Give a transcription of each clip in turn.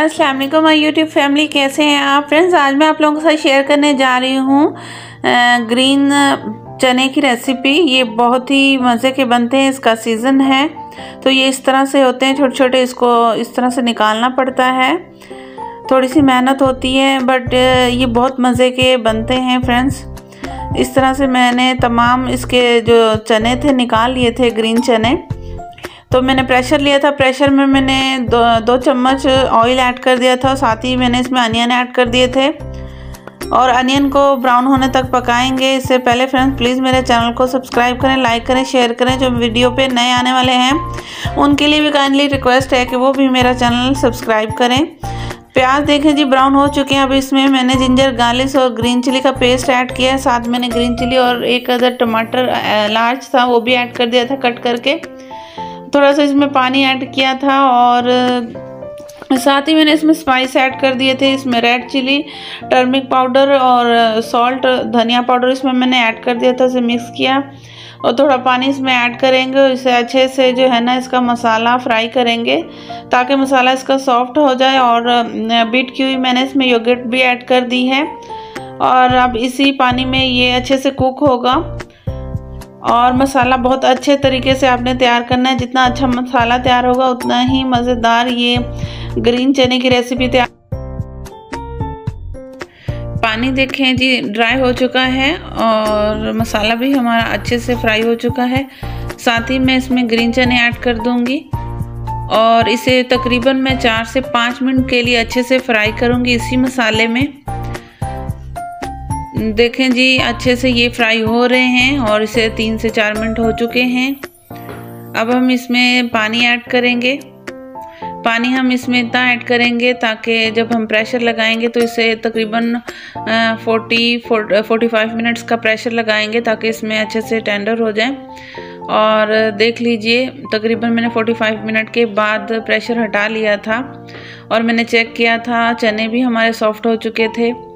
अस्सलाम वालेकुम my YouTube family कैसे हैं आप? फ्रेंड्स आज मैं आप लोगों के साथ शेयर करने जा रही हूँ ग्रीन चने की रेसिपी ये बहुत ही मज़े के बनते हैं, इसका सीज़न है। तो ये इस तरह से होते हैं छोटे छोटे इसको इस तरह से निकालना पड़ता है। थोड़ी सी मेहनत होती है बट ये बहुत मज़े के बनते हैं फ्रेंड्स इस तरह से मैंने तमाम इसके जो चने थे, निकाल लिए थे ग्रीन चने। तो मैंने प्रेशर लिया था प्रेशर में मैंने दो दो चम्मच ऑयल ऐड कर दिया था, साथ ही मैंने इसमें अनियन ऐड कर दिए थे। और अनियन को ब्राउन होने तक पकाएँगे। इससे पहले फ्रेंड्स प्लीज़ मेरे चैनल को सब्सक्राइब करें लाइक करें शेयर करें, जो वीडियो पे नए आने वाले हैं। उनके लिए भी काइंडली रिक्वेस्ट है कि वो भी मेरा चैनल सब्सक्राइब करें। प्याज देखें जी ब्राउन हो चुके हैं। अब इसमें मैंने जिंजर गार्लिश और ग्रीन चिली का पेस्ट ऐड किया है। साथ मैंने ग्रीन चिली और एक अदर टमाटर लार्ज था, वो भी ऐड कर दिया था कट करके। थोड़ा सा इसमें पानी ऐड किया था और साथ ही मैंने इसमें स्पाइस ऐड कर दिए थे, इसमें रेड चिली टर्मिक पाउडर और सॉल्ट धनिया पाउडर इसमें मैंने ऐड कर दिया था, इसे मिक्स किया। और थोड़ा पानी इसमें ऐड करेंगे, इसे अच्छे से जो है ना इसका मसाला फ्राई करेंगे, ताकि मसाला इसका सॉफ्ट हो जाए और बीट की हुई मैंने इसमें योगर्ट भी ऐड कर दी है। और अब इसी पानी में ये अच्छे से कुक होगा। और मसाला बहुत अच्छे तरीके से आपने तैयार करना है। जितना अच्छा मसाला तैयार होगा, उतना ही मज़ेदार ये ग्रीन चने की रेसिपी तैयार पानी देखें जी ड्राई हो चुका है और मसाला भी हमारा अच्छे से फ्राई हो चुका है। साथ ही मैं इसमें ग्रीन चने ऐड कर दूँगी और इसे तकरीबन मैं चार से पाँच मिनट के लिए अच्छे से फ्राई करूँगी इसी मसाले में। देखें जी, अच्छे से ये फ्राई हो रहे हैं और इसे तीन से चार मिनट हो चुके हैं। अब हम इसमें पानी ऐड करेंगे। पानी हम इसमें इतना ऐड करेंगे ताकि जब हम प्रेशर लगाएँगे तो इसे तकरीबन फोर्टी फोर्टी फाइव मिनट्स का प्रेशर लगाएँगे ताकि इसमें अच्छे से टेंडर हो जाए। और देख लीजिए, तकरीबन मैंने 45 मिनट के बाद प्रेशर हटा लिया था और मैंने चेक किया था, चने भी हमारे सॉफ्ट हो चुके थे।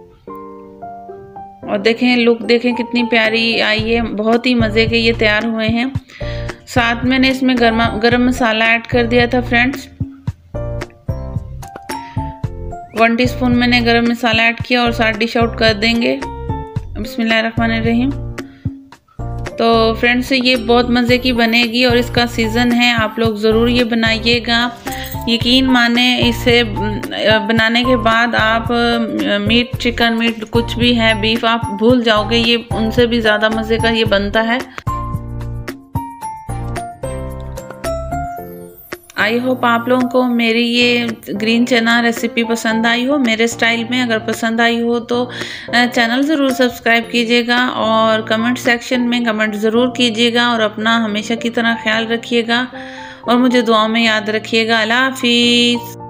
और देखें लुक देखें कितनी प्यारी आई है, बहुत ही मज़े के ये तैयार हुए हैं। साथ मैंने इसमें गर्मा, गर्म मसाला ऐड कर दिया था फ्रेंड्स वन टीस्पून मैंने गरम मसाला ऐड किया और साथ डिश आउट कर देंगे। रहीम तो फ्रेंड्स ये बहुत मज़े की बनेगी और इसका सीज़न है। आप लोग ज़रूर ये बनाइएगा। यकीन माने इसे बनाने के बाद आप मीट, चिकन मीट कुछ भी है, बीफ, आप भूल जाओगे, ये उनसे भी ज़्यादा मज़े का ये बनता है। आई होप आप लोगों को मेरी ये ग्रीन चना रेसिपी पसंद आई हो। मेरे स्टाइल में अगर पसंद आई हो तो चैनल ज़रूर सब्सक्राइब कीजिएगा और कमेंट सेक्शन में कमेंट ज़रूर कीजिएगा और अपना हमेशा की तरह ख्याल रखिएगा। और मुझे दुआओं में याद रखिएगा। अल्लाह हाफिज़।